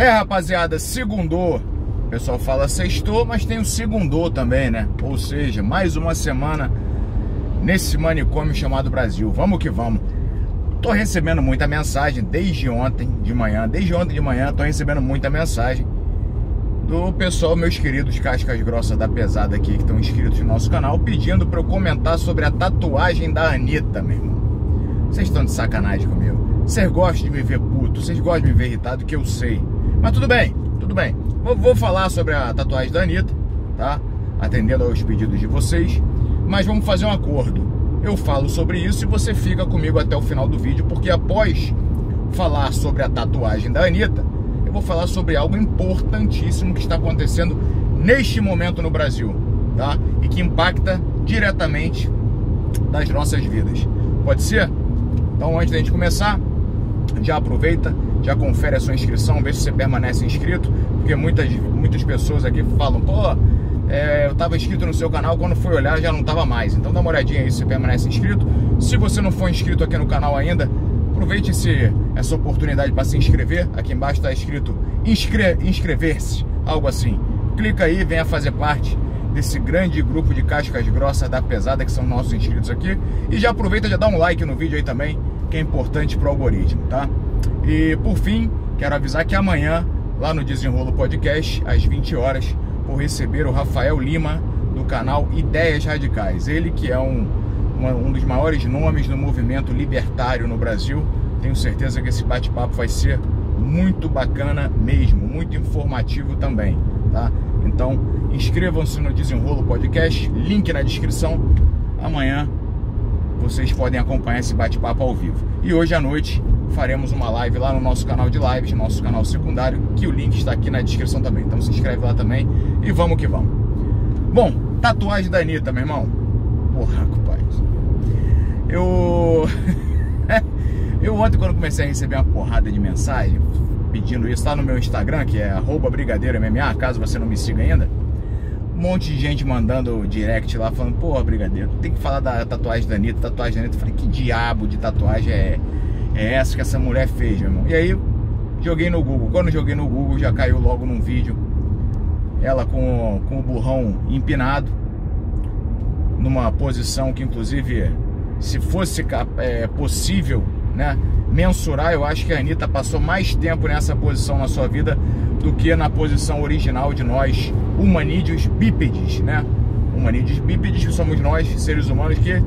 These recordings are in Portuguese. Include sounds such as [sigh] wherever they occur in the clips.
É, rapaziada, segundou. O pessoal fala sextou, mas tem o segundou também, né? Ou seja, mais uma semana nesse manicômio chamado Brasil. Vamos que vamos. Tô recebendo muita mensagem desde ontem de manhã. Desde ontem de manhã tô recebendo muita mensagem do pessoal, meus queridos cascas grossas da pesada aqui que estão inscritos no nosso canal, pedindo para eu comentar sobre a tatuagem da Anitta, meu irmão. Vocês estão de sacanagem comigo. Vocês gostam de me ver puto, vocês gostam de me ver irritado, que eu sei. Mas tudo bem, tudo bem. Vou, vou falar sobre a tatuagem da Anitta, tá? Atendendo aos pedidos de vocês. Mas vamos fazer um acordo. Eu falo sobre isso e você fica comigo até o final do vídeo, porque após falar sobre a tatuagem da Anitta, eu vou falar sobre algo importantíssimo que está acontecendo neste momento no Brasil, tá? E que impacta diretamente das nossas vidas. Pode ser? Então, antes da gente começar, já aproveita, já confere a sua inscrição, vê se você permanece inscrito, porque muitas, muitas pessoas aqui falam, pô, é, eu estava inscrito no seu canal, quando fui olhar já não estava mais. Então dá uma olhadinha aí se permanece inscrito. Se você não for inscrito aqui no canal ainda, aproveite esse, essa oportunidade para se inscrever. Aqui embaixo está escrito inscre, inscrever-se, algo assim. Clica aí, venha fazer parte desse grande grupo de cascas grossas da pesada que são nossos inscritos aqui. E já aproveita, já dá um like no vídeo aí também, que é importante para o algoritmo, tá? E por fim, quero avisar que amanhã, lá no Desenrolo Podcast, às 20 horas, vou receber o Rafael Lima, do canal Ideias Radicais. Ele que é um, uma, um dos maiores nomes no movimento libertário no Brasil. Tenho certeza que esse bate-papo vai ser muito bacana mesmo, muito informativo também, tá? Então, inscrevam-se no Desenrolo Podcast, link na descrição. Amanhã vocês podem acompanhar esse bate-papo ao vivo. E hoje à noite faremos uma live lá no nosso canal de lives, nosso canal secundário, que o link está aqui na descrição também. Então se inscreve lá também e vamos que vamos. Bom, tatuagem da Anitta, meu irmão. Porra, compadre. Eu. [laughs] eu ontem, quando comecei a receber uma porrada de mensagem pedindo isso, tá no meu Instagram, que é brigadeiromma, caso você não me siga ainda. Um monte de gente mandando direct lá falando, porra, brigadeiro, tem que falar da tatuagem da Anitta, tatuagem da Anitta. Eu falei, que diabo de tatuagem é, é essa que essa mulher fez, meu irmão? E aí, joguei no Google. Quando joguei no Google, já caiu logo num vídeo. Ela com, com o burrão empinado, numa posição que, inclusive, se fosse é, possível, né, mensurar, eu acho que a Anitta passou mais tempo nessa posição na sua vida do que na posição original de nós, humanídeos bípedes, né? Humanídeos bípedes somos nós, seres humanos, que,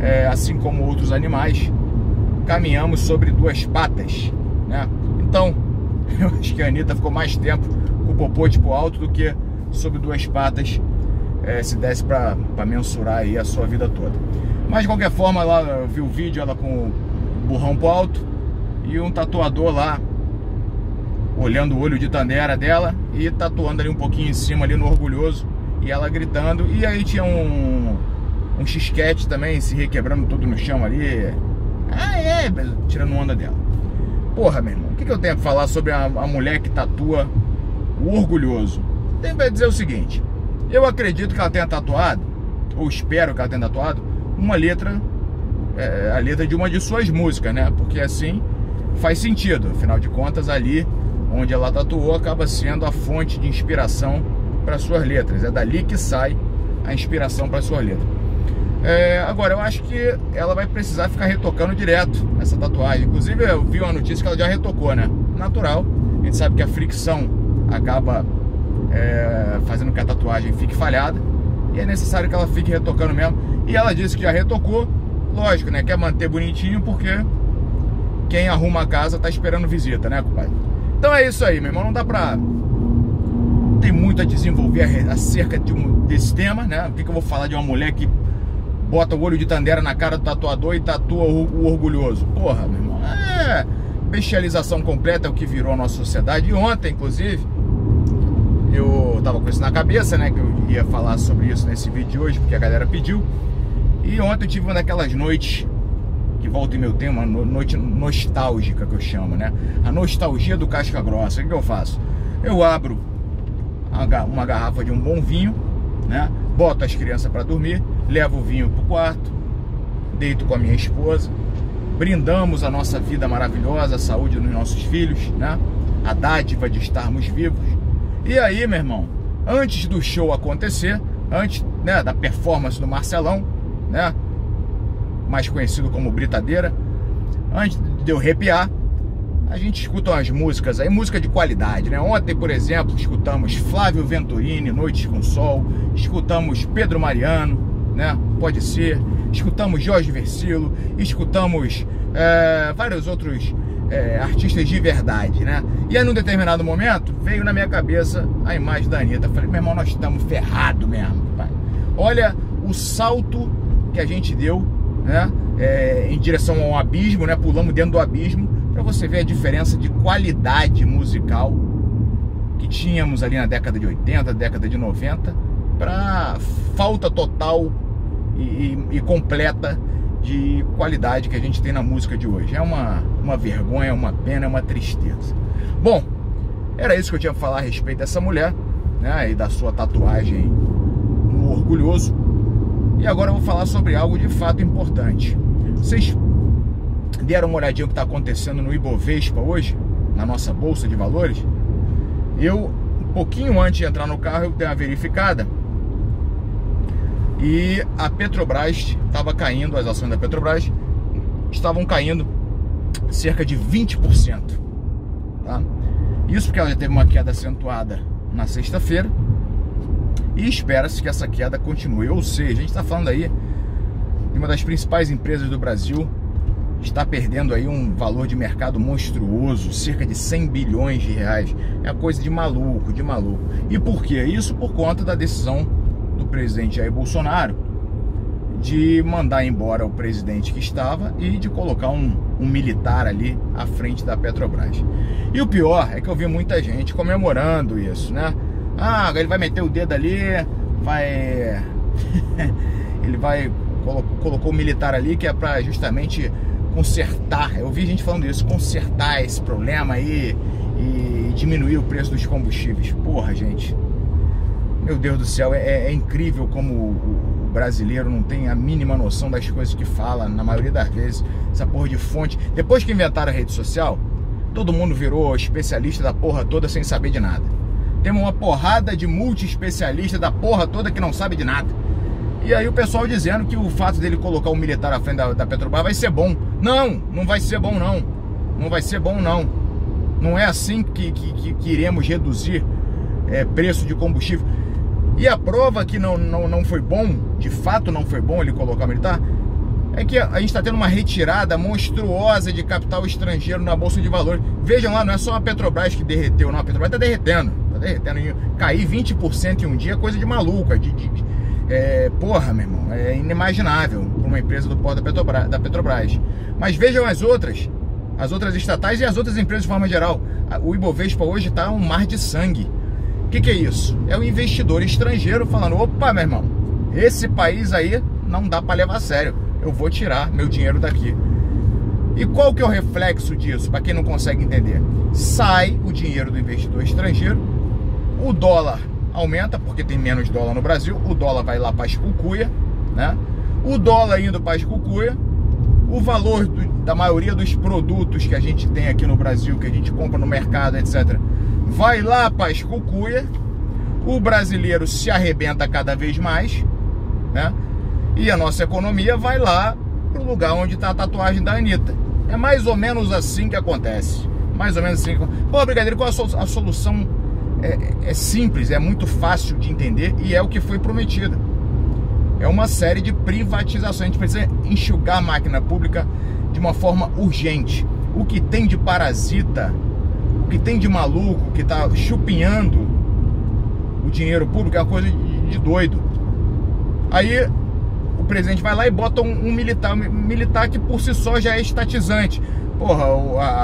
é, assim como outros animais, caminhamos sobre duas patas, né? Então, [laughs] eu acho que a Anitta ficou mais tempo com o popô tipo alto do que sobre duas patas, é, se desse para mensurar aí a sua vida toda. Mas de qualquer forma, lá eu vi o vídeo, ela com o burrão pro alto e um tatuador lá olhando o olho de Tandera dela e tatuando ali um pouquinho em cima ali no orgulhoso e ela gritando e aí tinha um um xisquete também se requebrando todo no chão ali ah é, tirando onda dela porra meu irmão, o que, que eu tenho pra falar sobre a, a mulher que tatua o orgulhoso tenho pra dizer o seguinte eu acredito que ela tenha tatuado ou espero que ela tenha tatuado uma letra é, a letra de uma de suas músicas né, porque assim faz sentido afinal de contas ali onde ela tatuou acaba sendo a fonte de inspiração para suas letras. É dali que sai a inspiração para sua letra. É, agora, eu acho que ela vai precisar ficar retocando direto essa tatuagem. Inclusive, eu vi uma notícia que ela já retocou, né? Natural. A gente sabe que a fricção acaba é, fazendo com que a tatuagem fique falhada. E é necessário que ela fique retocando mesmo. E ela disse que já retocou. Lógico, né? Quer manter bonitinho porque quem arruma a casa tá esperando visita, né, compadre? Então é isso aí, meu irmão. Não dá pra. Tem muito a desenvolver acerca de um, desse tema, né? O que, que eu vou falar de uma mulher que bota o olho de Tandera na cara do tatuador e tatua o, o orgulhoso? Porra, meu irmão. É. Bestialização completa é o que virou a nossa sociedade. E ontem, inclusive, eu tava com isso na cabeça, né? Que eu ia falar sobre isso nesse vídeo de hoje, porque a galera pediu. E ontem eu tive uma daquelas noites que volta em meu tema, noite nostálgica que eu chamo, né? A nostalgia do casca grossa. O que eu faço? Eu abro uma garrafa de um bom vinho, né? Boto as crianças para dormir, levo o vinho pro quarto, deito com a minha esposa, brindamos a nossa vida maravilhosa, a saúde dos nossos filhos, né? a dádiva de estarmos vivos. E aí, meu irmão, antes do show acontecer, antes né, da performance do Marcelão, né, mais conhecido como Britadeira, antes de eu arrepiar, a gente escuta umas músicas aí, música de qualidade, né? Ontem, por exemplo, escutamos Flávio Venturini, Noites com Sol, escutamos Pedro Mariano, né? Pode ser, escutamos Jorge Versilo, escutamos é, vários outros é, artistas de verdade, né? E aí, num determinado momento, veio na minha cabeça a imagem da Anitta. Falei, meu irmão, nós estamos ferrados mesmo, pai. Olha o salto que a gente deu, né? É, em direção ao abismo, né? Pulamos dentro do abismo para você ver a diferença de qualidade musical que tínhamos ali na década de 80, década de 90, para falta total e, e, e, completa de qualidade que a gente tem na música de hoje. É uma, uma vergonha, uma pena, é uma tristeza. Bom, era isso que eu tinha a falar a respeito dessa mulher, né, e da sua tatuagem no orgulhoso. E agora eu vou falar sobre algo de fato importante. Vocês deram uma olhadinha o que está acontecendo no Ibovespa hoje, na nossa bolsa de valores, eu, um pouquinho antes de entrar no carro, eu dei uma verificada e a Petrobras estava caindo, as ações da Petrobras estavam caindo cerca de 20%. Tá? Isso porque ela já teve uma queda acentuada na sexta-feira e espera-se que essa queda continue. Ou seja, a gente está falando aí de uma das principais empresas do Brasil, está perdendo aí um valor de mercado monstruoso, cerca de 100 bilhões de reais. É coisa de maluco, de maluco. E por quê? Isso por conta da decisão do presidente Jair Bolsonaro de mandar embora o presidente que estava e de colocar um, um militar ali à frente da Petrobras. E o pior é que eu vi muita gente comemorando isso, né? Ah, ele vai meter o dedo ali, vai. [laughs] ele vai. Colocou, colocou o militar ali que é para justamente consertar, eu vi gente falando isso, consertar esse problema aí e diminuir o preço dos combustíveis. Porra, gente, meu Deus do céu, é, é incrível como o, brasileiro não tem a mínima noção das coisas que fala, na maioria das vezes, essa porra de fonte. Depois que inventaram a rede social, todo mundo virou especialista da porra toda sem saber de nada. Temos uma porrada de multi-especialista da porra toda que não sabe de nada. E aí o pessoal dizendo que o fato dele colocar um militar à frente da, da Petrobras vai ser bom. Não, não vai ser bom não. Não vai ser bom não. Não é assim que, que, que, que iremos reduzir é, preço de combustível. E a prova que não, não, não foi bom, de fato não foi bom ele colocar militar, é que a gente está tendo uma retirada monstruosa de capital estrangeiro na Bolsa de Valores. Vejam lá, não é só a Petrobras que derreteu, não. A Petrobras está derretendo. Está derretendo. Cair 20% em um dia é coisa de maluco. É de, de, é, porra, meu irmão, é inimaginável para uma empresa do porto da Petrobras, da Petrobras. Mas vejam as outras, as outras estatais e as outras empresas de forma geral. O Ibovespa hoje está um mar de sangue. Que, que é isso? É o investidor estrangeiro falando: opa, meu irmão, esse país aí não dá para levar a sério. Eu vou tirar meu dinheiro daqui. E qual que é o reflexo disso, para quem não consegue entender? Sai o dinheiro do investidor estrangeiro, o dólar aumenta porque tem menos dólar no Brasil, o dólar vai lá para a escucuia, né? O dólar indo para a escucuia, o valor do, da maioria dos produtos que a gente tem aqui no Brasil, que a gente compra no mercado, etc., vai lá para a escucuia, o brasileiro se arrebenta cada vez mais, né? E a nossa economia vai lá para o lugar onde está a tatuagem da Anitta. É mais ou menos assim que acontece. Mais ou menos assim. Pô, Brigadeiro, qual a solução é, é simples, é muito fácil de entender e é o que foi prometido. É uma série de privatizações. A gente precisa enxugar a máquina pública de uma forma urgente. O que tem de parasita, o que tem de maluco que está chupinhando o dinheiro público é uma coisa de doido. Aí o presidente vai lá e bota um, um militar, um militar que por si só já é estatizante. Porra,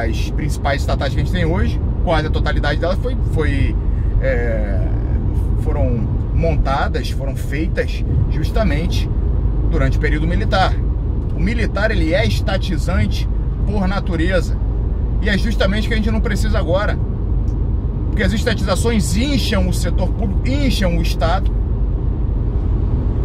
as principais estatais que a gente tem hoje, quase a totalidade delas foi, foi é, foram montadas, foram feitas justamente durante o período militar. O militar ele é estatizante por natureza e é justamente que a gente não precisa agora, porque as estatizações incham o setor público, incham o Estado.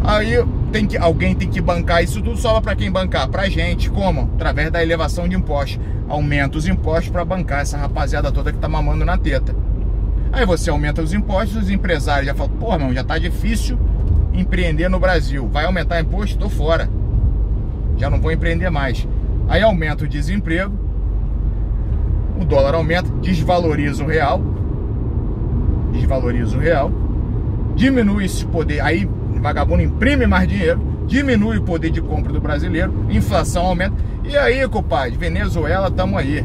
Aí tem que, alguém tem que bancar isso tudo, sobra para quem bancar? Pra gente, como? Através da elevação de impostos. Aumenta os impostos para bancar essa rapaziada toda que tá mamando na teta. Aí você aumenta os impostos, os empresários já falam, pô, meu, já tá difícil empreender no Brasil. Vai aumentar imposto? Tô fora. Já não vou empreender mais. Aí aumenta o desemprego, o dólar aumenta, desvaloriza o real, desvaloriza o real, diminui esse poder, aí vagabundo imprime mais dinheiro, diminui o poder de compra do brasileiro, inflação aumenta, e aí, compadre, Venezuela, tamo aí.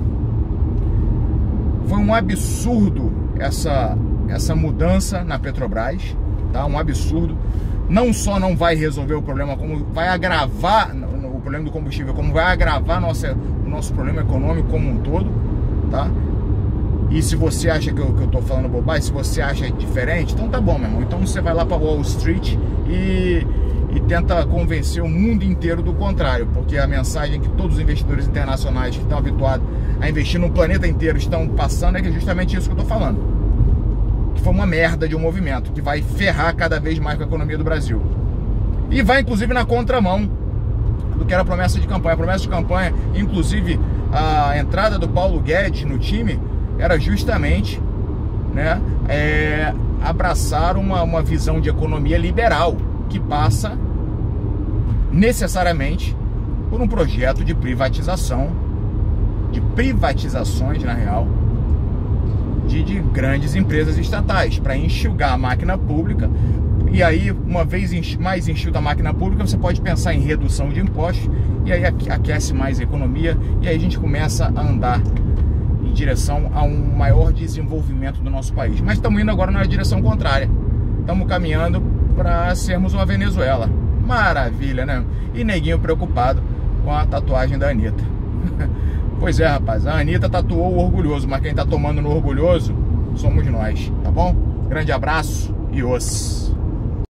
Foi um absurdo essa, essa mudança na Petrobras, tá? Um absurdo. Não só não vai resolver o problema, como vai agravar o problema do combustível, como vai agravar nossa, o nosso problema econômico como um todo, tá? E se você acha que eu, que eu tô falando bobagem, se você acha diferente, então tá bom, meu irmão. Então você vai lá para Wall Street e, e tenta convencer o mundo inteiro do contrário, porque a mensagem que todos os investidores internacionais que estão habituados a investir no planeta inteiro estão passando é justamente isso que eu tô falando. Que foi uma merda de um movimento que vai ferrar cada vez mais com a economia do Brasil. E vai inclusive na contramão do que era a promessa de campanha. A promessa de campanha, inclusive a entrada do Paulo Guedes no time, era justamente né, é, abraçar uma, uma visão de economia liberal que passa necessariamente por um projeto de privatização, de privatizações na real, de, de grandes empresas estatais, para enxugar a máquina pública. E aí, uma vez mais enxuta a máquina pública, você pode pensar em redução de impostos, e aí aquece mais a economia, e aí a gente começa a andar em direção a um maior desenvolvimento do nosso país. Mas estamos indo agora na direção contrária. Estamos caminhando para sermos uma Venezuela. Maravilha, né? E neguinho preocupado com a tatuagem da Anitta. [laughs] pois é, rapaz, a Anitta tatuou o orgulhoso, mas quem tá tomando no orgulhoso somos nós, tá bom? Grande abraço e os.